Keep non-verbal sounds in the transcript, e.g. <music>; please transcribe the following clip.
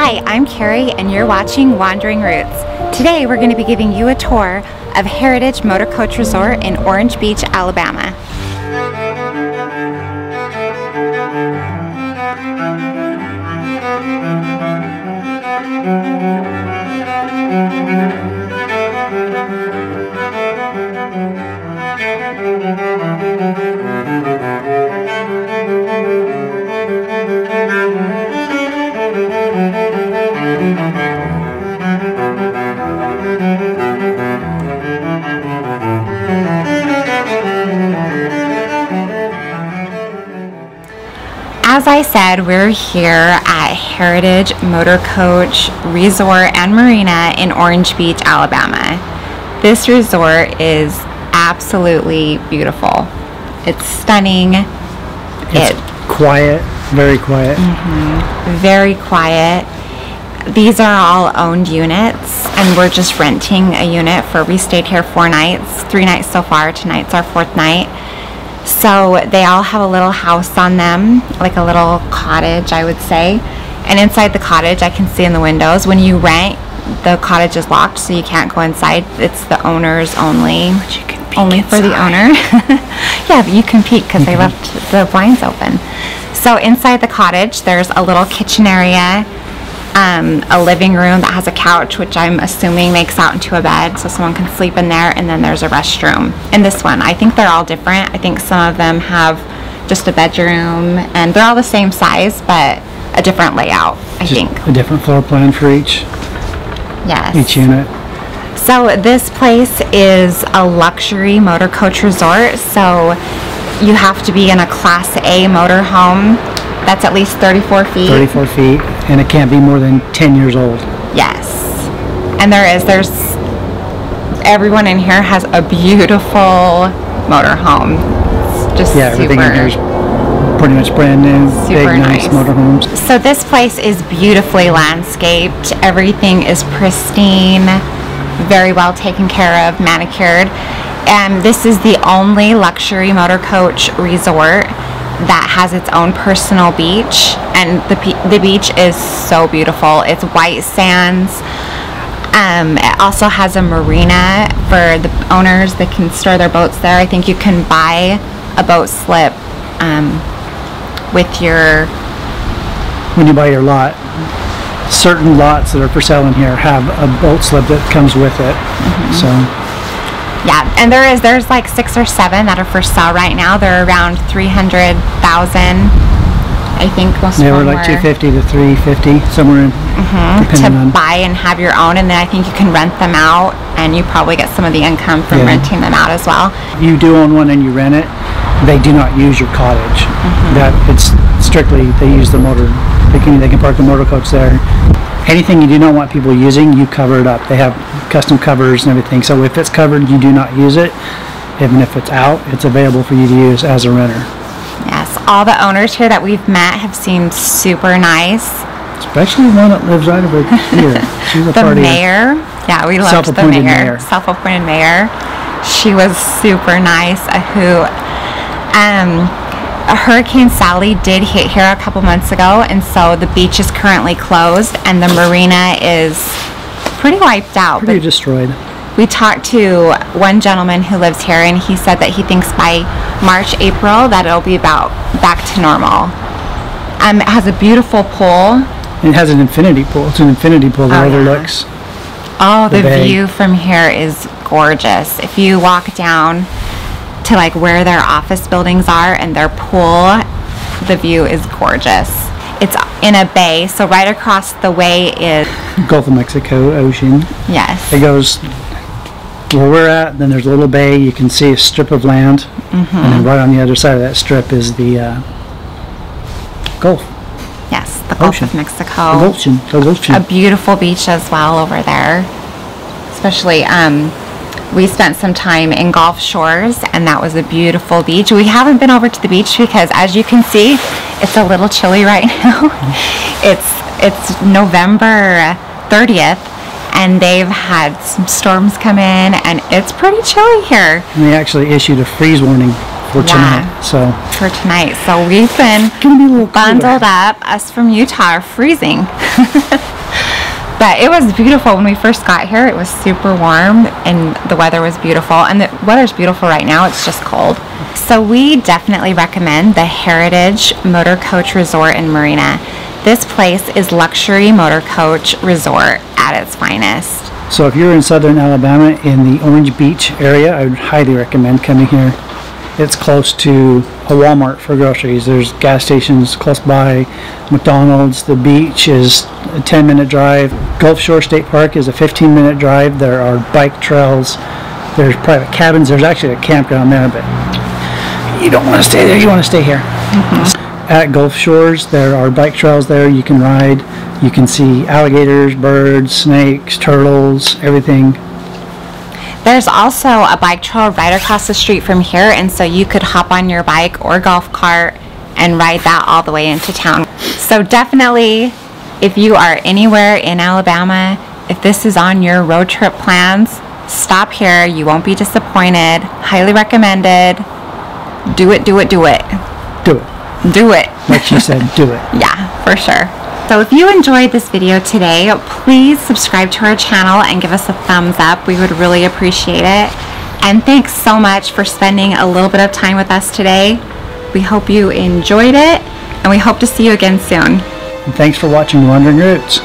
Hi, I'm Carrie and you're watching Wandering Routes. Today we're going to be giving you a tour of Heritage Motor Coach Resort in Orange Beach, Alabama. As I said, we're here at Heritage Motor Coach Resort and Marina in Orange Beach, Alabama. This resort is absolutely beautiful. It's stunning. It's It quiet, very quiet. Mm-hmm. very quiet. These are all owned units, and we're just renting a unit for. We stayed here four nights, three nights so far. Tonight's our fourth night. So they all have a little house on them, like a little cottage, I would say. And inside the cottage, I can see in the windows. When you rent, the cottage is locked, so you can't go inside. It's the owners only. only for the owner. <laughs> yeah, but you can peek because they left the blinds open. So inside the cottage, there's a little kitchen area, um, a living room that has a couch, which I'm assuming makes out into a bed, so someone can sleep in there. And then there's a restroom in this one. I think they're all different. I think some of them have just a bedroom, and they're all the same size, but a different layout. I Just think. a different floor plan for each Yes. each unit. So this place is a luxury motor coach resort. So you have to be in a Class A motor home that's at least 34 feet. 34 feet, and it can't be more than 10 years old. Yes. And there is. There's everyone in here has a beautiful motor home. It's just Yeah, everything super. in here is pretty much brand new, Super big, nice nice. motorhomes. So this place is beautifully landscaped. Everything is pristine, very well taken care of, manicured. And this is the only luxury motor coach resort that has its own personal beach. And the, the beach is so beautiful. It's white sands. Um, it also has a marina for the owners that can store their boats there. I think you can buy a boat slip um, with your When you buy your lot, certain lots that are for sale in here have a boat slip that comes with it. Mm-hmm. So, Yeah, and there is there's like six or seven that are for sale right now. They're around three hundred thousand. I think most they of were them like were 250 to 350, somewhere in, to depending on. buy and have your own, and then I think you can rent them out, and you probably get some of the income from Yeah. renting them out as well. you do own one and you rent it, they do not use your cottage. Mm-hmm. That it's strictly they use the motor. They can they can park the motor coach there. Anything you do not want people using, you cover it up. They have custom covers and everything. So if it's covered, you do not use it. Even if it's out, it's available for you to use as a renter. Yes, all the owners here that we've met have seemed super nice. Especially the one that lives right over <laughs> here. She's a The party. mayor, yeah, we loved the mayor, mayor. self-appointed mayor. She was super nice. A hoot. Um, Hurricane Sally did hit here a couple months ago, and so the beach is currently closed, and the marina is pretty wiped out. Pretty destroyed. we talked to one gentleman who lives here, and he said that he thinks by March, April, that it'll be about back to normal. Um, it has a beautiful pool. It has an infinity pool. It's an infinity pool that Oh, yeah. Oh, the, the view from here is gorgeous. If you walk down to like where their office buildings are and their pool, the view is gorgeous. It's in a bay, so right across the way is Gulf of Mexico Ocean. yes. It goes where we're at, then there's a little bay. You can see a strip of land, and then right on the other side of that strip is the uh, Gulf. Yes, the Gulf Ocean. of The Mexico. Ocean. The Ocean. A beautiful beach as well over there. Especially um we spent some time in Gulf Shores and that was a beautiful beach. We haven't been over to the beach because as you can see, it's a little chilly right <laughs> now. it's it's November 30th and they've had some storms come in and it's pretty chilly here. And they actually issued a freeze warning for Yeah. tonight. So for tonight. So we've been be bundled up. Us from Utah are freezing. <laughs> but it was beautiful when we first got here. It was super warm and the weather was beautiful. And the weather's beautiful right now. It's just cold. So we definitely recommend the Heritage Motor Coach Resort and Marina. This place is luxury motor coach resort at its finest. So if you're in southern Alabama in the Orange Beach area, I would highly recommend coming here. It's close to a Walmart for groceries. There's gas stations close by, McDonald's. The beach is a 10 minute drive. Gulf Shore State Park is a 15 minute drive. There are bike trails. There's private cabins. There's actually a campground there, but you don't want to stay there. You want to stay here. Mm-hmm. At Gulf Shores, there are bike trails there you can ride. You can see alligators, birds, snakes, turtles, everything. There's also a bike trail right across the street from here, and so you could hop on your bike or golf cart and ride that all the way into town. So definitely, if you are anywhere in Alabama, if this is on your road trip plans, stop here. You won't be disappointed. Highly recommended. Do it, do it, do it. Do it. Do it. Like she said, do it. <laughs> Yeah, for sure. So if you enjoyed this video today, please subscribe to our channel and give us a thumbs up. We would really appreciate it. And thanks so much for spending a little bit of time with us today. We hope you enjoyed it and we hope to see you again soon. And thanks for watching Wandering Routes.